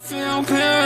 Feel pain